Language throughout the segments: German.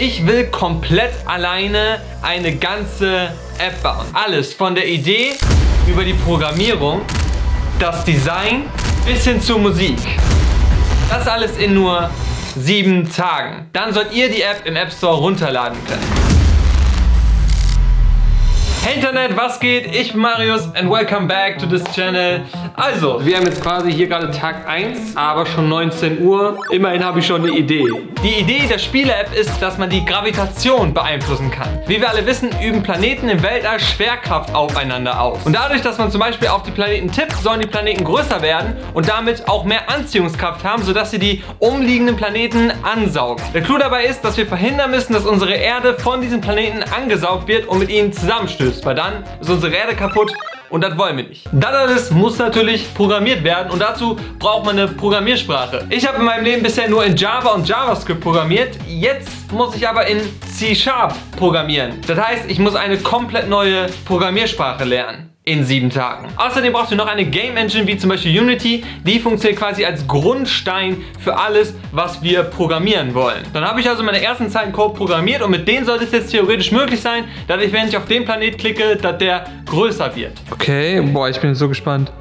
Ich will komplett alleine eine ganze App bauen. Alles von der Idee über die Programmierung, das Design bis hin zur Musik. Das alles in nur sieben Tagen. Dann sollt ihr die App im App Store runterladen können. Hey Internet, was geht? Ich bin Marius and welcome back to this channel. Also, wir haben jetzt quasi hier gerade Tag 1, aber schon 19 Uhr. Immerhin habe ich schon eine Idee. Die Idee der Spiele-App ist, dass man die Gravitation beeinflussen kann. Wie wir alle wissen, üben Planeten im Weltall Schwerkraft aufeinander aus. Und dadurch, dass man zum Beispiel auf die Planeten tippt, sollen die Planeten größer werden und damit auch mehr Anziehungskraft haben, sodass sie die umliegenden Planeten ansaugen. Der Clou dabei ist, dass wir verhindern müssen, dass unsere Erde von diesen Planeten angesaugt wird und mit ihnen zusammenstößt ist, weil dann ist unsere Erde kaputt und das wollen wir nicht. Das alles muss natürlich programmiert werden und dazu braucht man eine Programmiersprache. Ich habe in meinem Leben bisher nur in Java und JavaScript programmiert. Jetzt muss ich aber in C-Sharp programmieren. Das heißt, ich muss eine komplett neue Programmiersprache lernen in sieben Tagen. Außerdem brauchst du noch eine Game Engine wie zum Beispiel Unity. Die funktioniert quasi als Grundstein für alles, was wir programmieren wollen. Dann habe ich also meine ersten Zeilen Code programmiert und mit denen sollte es jetzt theoretisch möglich sein, dass ich, wenn ich auf den Planet klicke, dass der größer wird. Okay, boah, ich bin so gespannt.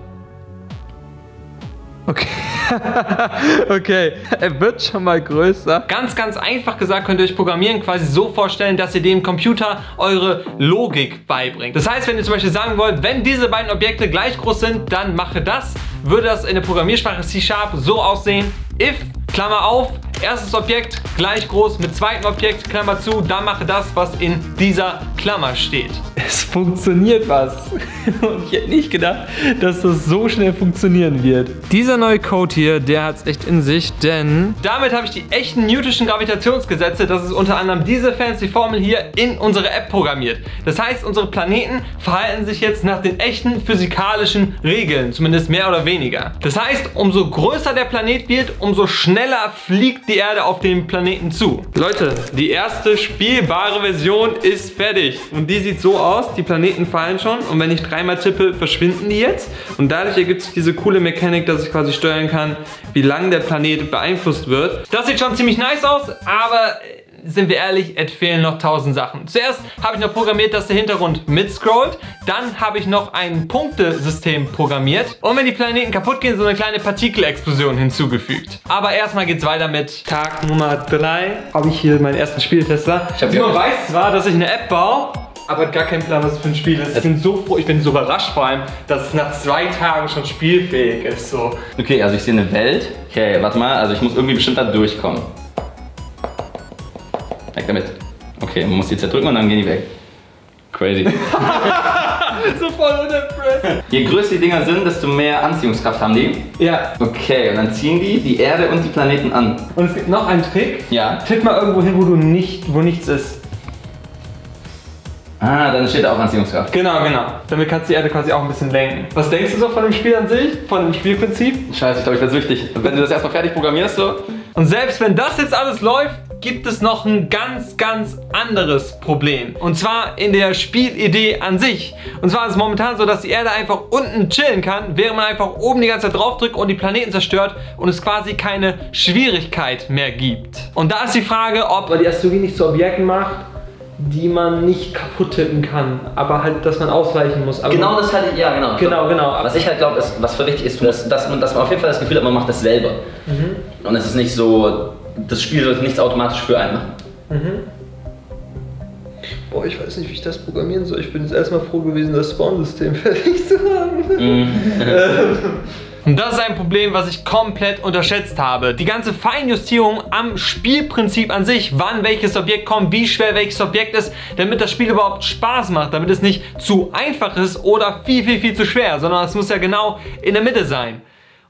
Okay. okay, er wird schon mal größer. Ganz, ganz einfach gesagt könnt ihr euch Programmieren quasi so vorstellen, dass ihr dem Computer eure Logik beibringt. Das heißt, wenn ihr zum Beispiel sagen wollt, wenn diese beiden Objekte gleich groß sind, dann mache das, würde das in der Programmiersprache C-Sharp so aussehen, if, Klammer auf, erstes Objekt gleich groß mit zweitem Objekt, Klammer zu, dann mache das, was in dieser Klammer steht. Es funktioniert was. Und ich hätte nicht gedacht, dass das so schnell funktionieren wird. Dieser neue Code hier, der hat es echt in sich, denn damit habe ich die echten Newtonschen Gravitationsgesetze, das ist unter anderem diese fancy Formel hier, in unsere App programmiert. Das heißt, unsere Planeten verhalten sich jetzt nach den echten physikalischen Regeln, zumindest mehr oder weniger. Das heißt, umso größer der Planet wird, umso schneller fliegt die Erde auf den Planeten zu. Leute, die erste spielbare Version ist fertig. Und die sieht so aus, die Planeten fallen schon. Und wenn ich dreimal tippe, verschwinden die jetzt. Und dadurch ergibt sich diese coole Mechanik, dass ich quasi steuern kann, wie lang der Planet beeinflusst wird. Das sieht schon ziemlich nice aus, aber sind wir ehrlich, es fehlen noch tausend Sachen. Zuerst habe ich noch programmiert, dass der Hintergrund mitscrollt. Dann habe ich noch ein Punktesystem programmiert. Und wenn die Planeten kaputt gehen, so eine kleine Partikelexplosion hinzugefügt. Aber erstmal geht es weiter mit Tag Nummer 3. Habe ich hier meinen ersten Spieltester. Ich Simon weiß zwar, dass ich eine App baue, aber gar keinen Plan, was es für ein Spiel ist. Ich bin so froh, ich bin so überrascht vor allem, dass es nach zwei Tagen schon spielfähig ist. So. Okay, also ich sehe eine Welt. Okay, warte mal, also ich muss irgendwie bestimmt da durchkommen. Weg damit. Okay, man muss die zerdrücken und dann gehen die weg. Crazy. so voll unimpressed. Je größer die Dinger sind, desto mehr Anziehungskraft haben die. Ja. Okay, und dann ziehen die die Erde und die Planeten an. Und es gibt noch einen Trick. Ja. Tipp mal irgendwo hin, wo du nicht, wo nichts ist. Ah, dann steht da auch Anziehungskraft. Genau, genau. Damit kannst du die Erde quasi auch ein bisschen lenken. Was denkst du so von dem Spiel an sich? Von dem Spielprinzip? Scheiße, ich glaube, ich werde süchtig. Wenn du das erstmal fertig programmierst, so. Und selbst wenn das jetzt alles läuft, gibt es noch ein ganz, ganz anderes Problem. Und zwar in der Spielidee an sich. Und zwar ist es momentan so, dass die Erde einfach unten chillen kann, während man einfach oben die ganze Zeit draufdrückt und die Planeten zerstört und es quasi keine Schwierigkeit mehr gibt. Und da ist die Frage, ob die Asteroiden nicht zu Objekten macht, die man nicht kaputt tippen kann, aber halt, dass man ausweichen muss. Aber genau das halt, ja genau. Genau, genau. Was ich halt glaube, was für wichtig ist, dass, dass, man, dass man auf jeden Fall das Gefühl hat, man macht das selber. Mhm. Und es ist nicht so, das Spiel sollte nichts automatisch für einen machen. Mhm. Boah, ich weiß nicht, wie ich das programmieren soll. Ich bin jetzt erstmal froh gewesen, das Spawn-System fertig zu haben. Mhm. Und das ist ein Problem, was ich komplett unterschätzt habe. Die ganze Feinjustierung am Spielprinzip an sich, wann welches Objekt kommt, wie schwer welches Objekt ist, damit das Spiel überhaupt Spaß macht, damit es nicht zu einfach ist oder viel, viel, viel zu schwer, sondern es muss ja genau in der Mitte sein.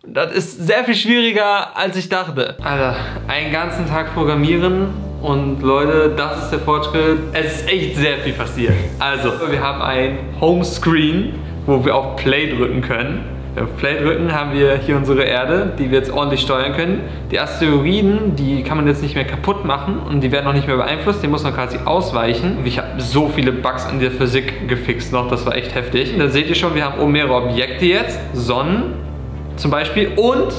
Das ist sehr viel schwieriger, als ich dachte. Alter, einen ganzen Tag programmieren und Leute, das ist der Fortschritt. Es ist echt sehr viel passiert. Also, wir haben ein Homescreen, wo wir auf Play drücken können. Auf Play drücken, haben wir hier unsere Erde, die wir jetzt ordentlich steuern können. Die Asteroiden, die kann man jetzt nicht mehr kaputt machen und die werden auch nicht mehr beeinflusst, die muss man quasi ausweichen. Ich habe so viele Bugs in der Physik gefixt noch, das war echt heftig. Und da seht ihr schon, wir haben oben mehrere Objekte jetzt, Sonnen zum Beispiel und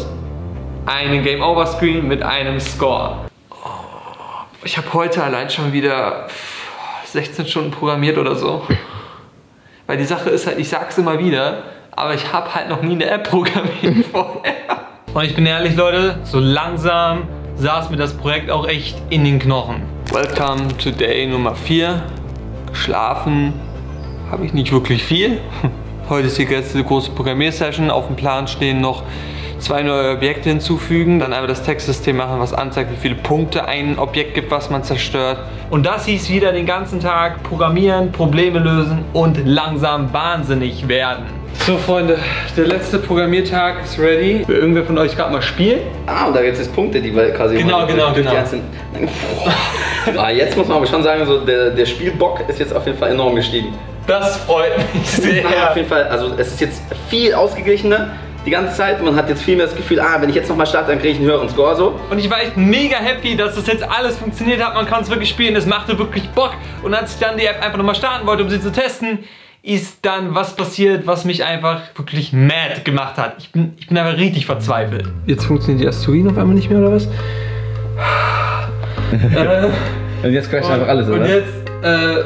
einen Game Over Screen mit einem Score. Oh, Ich habe heute allein schon wieder 16 Stunden programmiert oder so. Weil die Sache ist halt, ich sag's immer wieder, aber ich habe halt noch nie eine App programmiert vorher. Und ich bin ehrlich, Leute, so langsam saß mir das Projekt auch echt in den Knochen. Welcome to Day Nummer 4. Geschlafen habe ich nicht wirklich viel. Heute ist die letzte große Programmiersession. Auf dem Plan stehen noch zwei neue Objekte hinzufügen, dann einmal das Textsystem machen, was anzeigt, wie viele Punkte ein Objekt gibt, was man zerstört. Und das hieß wieder den ganzen Tag programmieren, Probleme lösen und langsam wahnsinnig werden. So Freunde, der letzte Programmiertag ist ready. Will irgendwer von euch gerade mal spielen? Ah, und da gibt es Punkte, die wir quasi... Genau, genau, genau. ah, jetzt muss man aber schon sagen, so der, der Spielbock ist jetzt auf jeden Fall enorm gestiegen. Das freut mich sehr. Ja, auf jeden Fall, also es ist jetzt viel ausgeglichener die ganze Zeit. Man hat jetzt viel mehr das Gefühl, ah, wenn ich jetzt nochmal starte, dann kriege ich einen höheren Score so. Und ich war echt mega happy, dass das jetzt alles funktioniert hat. Man kann es wirklich spielen, es machte wirklich Bock. Und als ich dann die App einfach nochmal starten wollte, um sie zu testen, ist dann was passiert, was mich einfach wirklich mad gemacht hat. Ich bin, ich bin einfach richtig verzweifelt. Jetzt funktioniert die Asteroiden auf einmal nicht mehr, oder was? äh, und jetzt crasht einfach alles, oder? Und jetzt äh,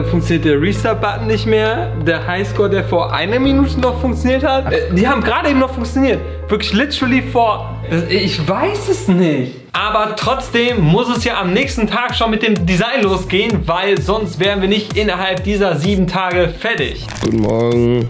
äh, funktioniert der Restart-Button nicht mehr. Der Highscore, der vor einer Minute noch funktioniert hat, äh, die haben gerade eben noch funktioniert. Wirklich literally vor. Ich weiß es nicht. Aber trotzdem muss es ja am nächsten Tag schon mit dem Design losgehen, weil sonst wären wir nicht innerhalb dieser sieben Tage fertig. Guten Morgen.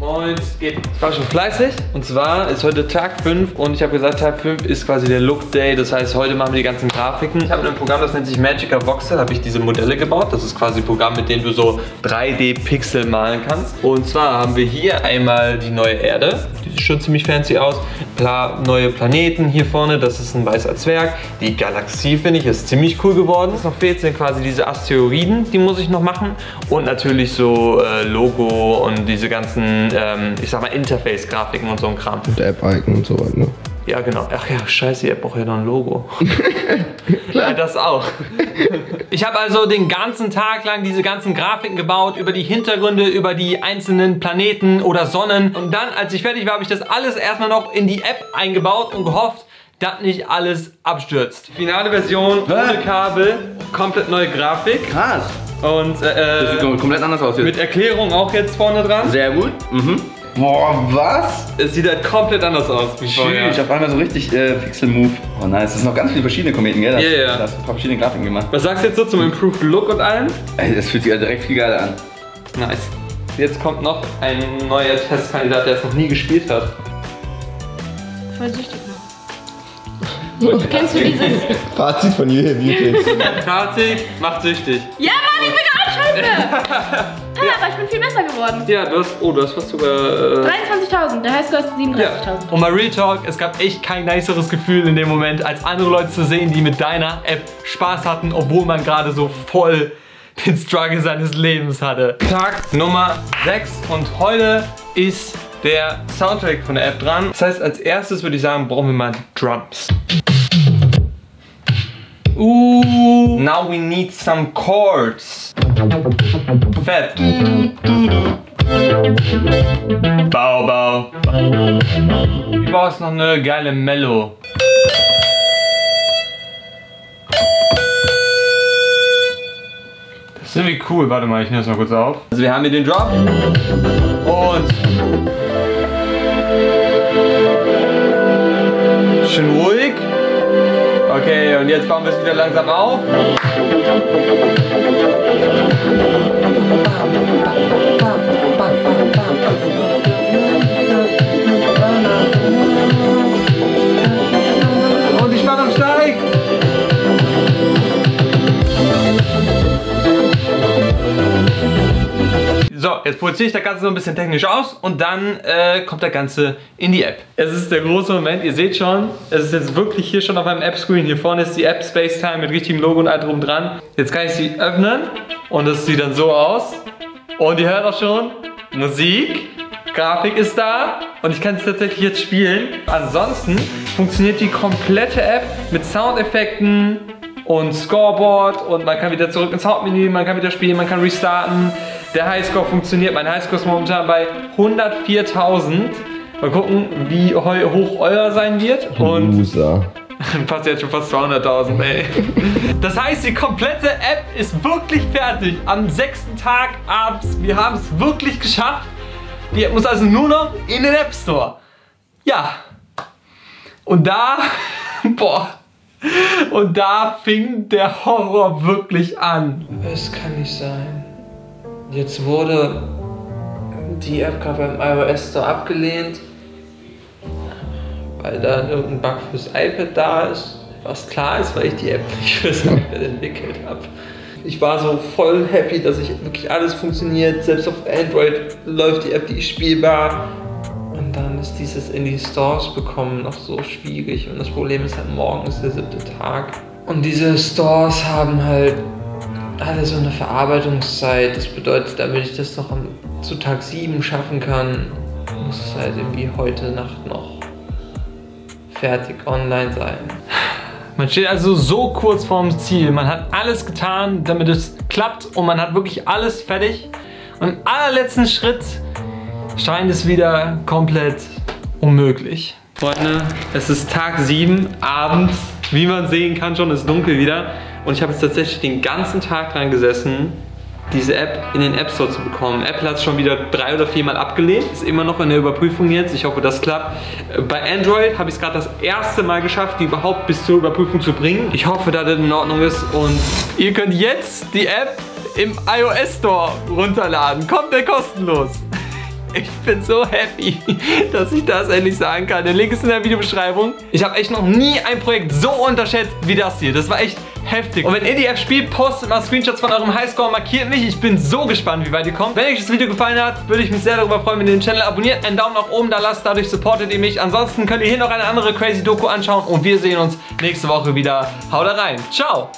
Und es geht. Ich war schon fleißig. Und zwar ist heute Tag 5 und ich habe gesagt, Tag 5 ist quasi der Look Day. Das heißt, heute machen wir die ganzen Grafiken. Ich habe ein Programm, das nennt sich Magica Voxel. habe ich diese Modelle gebaut. Das ist quasi ein Programm, mit dem du so 3D-Pixel malen kannst. Und zwar haben wir hier einmal die neue Erde. Die sieht schon ziemlich fancy aus. Klar, neue Planeten hier vorne. Das ist ein weißer Zwerg. Die Galaxie, finde ich, ist ziemlich cool geworden. Was noch fehlt, sind quasi diese Asteroiden. Die muss ich noch machen. Und natürlich so äh, Logo und diese ganzen ähm, ich sag mal, Interface-Grafiken und so ein Kram. Und App-Icon und so weiter, ne? Ja, genau. Ach ja, scheiße, App braucht ja noch ein Logo. ja, das auch. Ich habe also den ganzen Tag lang diese ganzen Grafiken gebaut, über die Hintergründe, über die einzelnen Planeten oder Sonnen. Und dann, als ich fertig war, habe ich das alles erstmal noch in die App eingebaut und gehofft, dass nicht alles abstürzt. Finale Version, ohne Kabel, komplett neue Grafik. Krass. Und äh, das sieht komplett anders aus jetzt. Mit Erklärung auch jetzt vorne dran. Sehr gut. Mhm. Boah, was? Es sieht halt komplett anders aus wie vorher. Ich habe einmal so richtig äh, Pixel-Move. Oh nice, das sind noch ganz viele verschiedene Kometen, gell? Ja, ja. Yeah, Da hast du ein paar verschiedene Grafiken gemacht. Was sagst du jetzt so zum Improved Look und allem? Ey, das fühlt sich halt direkt viel geiler an. Nice. Jetzt kommt noch ein neuer Testkandidat, der es noch nie gespielt hat. Voll süchtig noch. Kennst du dieses... Fazit von Julia Beauty. Fazit macht süchtig. Ja, Mann, ich bin gerade scheiße. Ja, aber ich bin viel besser geworden. Ja, du hast, oh, du hast fast sogar... Äh 23.000, der Highscore ist 37.000. Ja. Und mal Real Talk, es gab echt kein niceres Gefühl in dem Moment, als andere Leute zu sehen, die mit deiner App Spaß hatten, obwohl man gerade so voll den Struggle seines Lebens hatte. Tag Nummer 6 und heute ist der Soundtrack von der App dran. Das heißt, als erstes würde ich sagen, brauchen wir mal Drums. Ooh, now we need some chords. Fett. Bau, bau. Ich brauche noch eine geile Mello. Das ist irgendwie cool. Warte mal, ich nehme das mal kurz auf. Also wir haben hier den Drop. Und... Schön ruhig. Okay, und jetzt bauen wir es wieder langsam auf. Jetzt produziere ich das Ganze so ein bisschen technisch aus und dann äh, kommt das Ganze in die App. Es ist der große Moment, ihr seht schon, es ist jetzt wirklich hier schon auf meinem App-Screen. Hier vorne ist die App Spacetime mit richtigem Logo und allem drum dran. Jetzt kann ich sie öffnen und es sieht dann so aus. Und ihr hört auch schon, Musik, Grafik ist da und ich kann es tatsächlich jetzt spielen. Ansonsten funktioniert die komplette App mit Soundeffekten und Scoreboard und man kann wieder zurück ins Hauptmenü, man kann wieder spielen, man kann restarten. Der Highscore funktioniert. Mein Highscore ist momentan bei 104.000. Mal gucken, wie hoch euer sein wird. Und Loser. Passt jetzt schon fast 200.000, ey. Das heißt, die komplette App ist wirklich fertig. Am sechsten Tag abends. Wir haben es wirklich geschafft. Die App muss also nur noch in den App Store. Ja. Und da, boah. Und da fing der Horror wirklich an. Es kann nicht sein. Jetzt wurde die App gerade beim iOS Store abgelehnt, weil da irgendein Bug fürs iPad da ist. Was klar ist, weil ich die App nicht fürs iPad entwickelt habe. Ich war so voll happy, dass ich wirklich alles funktioniert. Selbst auf Android läuft die App, die ist spielbar. Ist dieses in die Stores bekommen noch so schwierig. Und das Problem ist halt, morgen ist der siebte Tag. Und diese Stores haben halt alle so eine Verarbeitungszeit. Das bedeutet, damit ich das noch zu Tag 7 schaffen kann, muss es halt irgendwie heute Nacht noch fertig online sein. Man steht also so kurz vorm Ziel. Man hat alles getan, damit es klappt und man hat wirklich alles fertig. Und im allerletzten Schritt scheint es wieder komplett unmöglich. Freunde, es ist Tag 7, abends. Wie man sehen kann schon, ist dunkel wieder. Und ich habe jetzt tatsächlich den ganzen Tag dran gesessen, diese App in den App Store zu bekommen. Apple hat es schon wieder drei oder viermal abgelehnt, ist immer noch in der Überprüfung jetzt. Ich hoffe, das klappt. Bei Android habe ich es gerade das erste Mal geschafft, die überhaupt bis zur Überprüfung zu bringen. Ich hoffe, dass das in Ordnung ist und ihr könnt jetzt die App im iOS Store runterladen. Kommt der kostenlos. Ich bin so happy, dass ich das endlich sagen kann. Der Link ist in der Videobeschreibung. Ich habe echt noch nie ein Projekt so unterschätzt wie das hier. Das war echt heftig. Und wenn ihr die App spielt, postet mal Screenshots von eurem Highscore, markiert mich. Ich bin so gespannt, wie weit ihr kommt. Wenn euch das Video gefallen hat, würde ich mich sehr darüber freuen, wenn ihr den Channel abonniert, einen Daumen nach oben da lasst. Dadurch supportet ihr mich. Ansonsten könnt ihr hier noch eine andere crazy Doku anschauen und wir sehen uns nächste Woche wieder. Haut rein. Ciao.